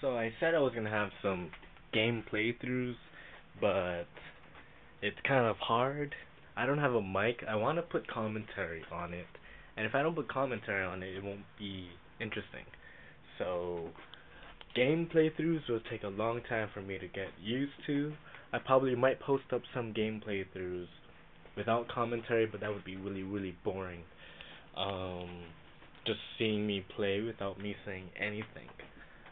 So I said I was gonna have some game playthroughs, but it's kind of hard. I don't have a mic. I want to put commentary on it, and if I don't put commentary on it, it won't be interesting. So game playthroughs will take a long time for me to get used to. I probably might post up some game playthroughs without commentary, but that would be really really boring. Um, just seeing me play without me saying anything.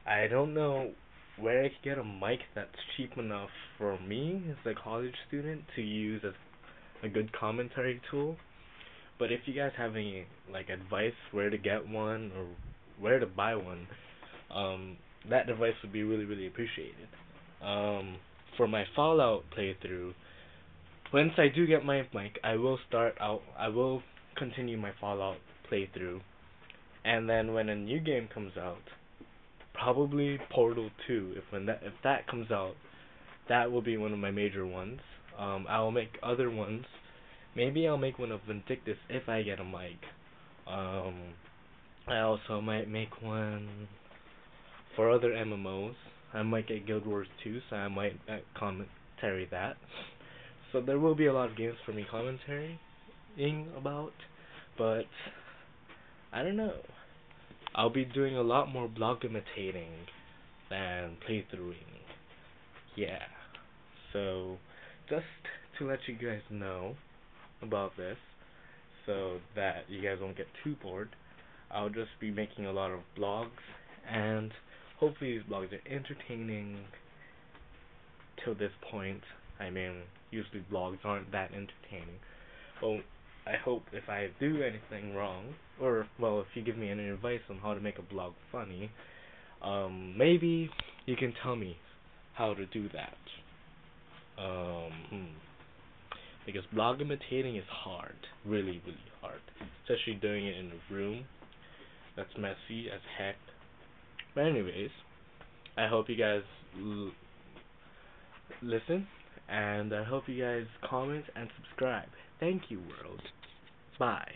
I don't know where I could get a mic that's cheap enough for me as a college student to use as a good commentary tool. But if you guys have any like advice where to get one or where to buy one, um, that device would be really really appreciated. Um, for my Fallout playthrough, once I do get my mic, I will start out. I will continue my Fallout playthrough, and then when a new game comes out, probably Portal 2. If when that if that comes out, that will be one of my major ones. Um, I will make other ones. Maybe I'll make one of Vindictus if I get a mic. Um, I also might make one for other MMOs. I might get Guild Wars 2, so I might uh, commentary that. So there will be a lot of games for me commentarying about, but I don't know. I'll be doing a lot more blogamatating than playthroughing. Yeah. So, just to let you guys know about this, so that you guys won't get too bored, I'll just be making a lot of blogs, and hopefully these blogs are entertaining till this point. I mean, usually blogs aren't that entertaining. Well, I hope if I do anything wrong, or well, if you give me any advice on how to make a blog funny, um, maybe you can tell me how to do that. Um, hmm. Because blogamatating is hard, really, really hard, especially doing it in a room that's messy as heck. But anyways, I hope you guys listen, and I hope you guys comment and subscribe. Thank you, world. Bye.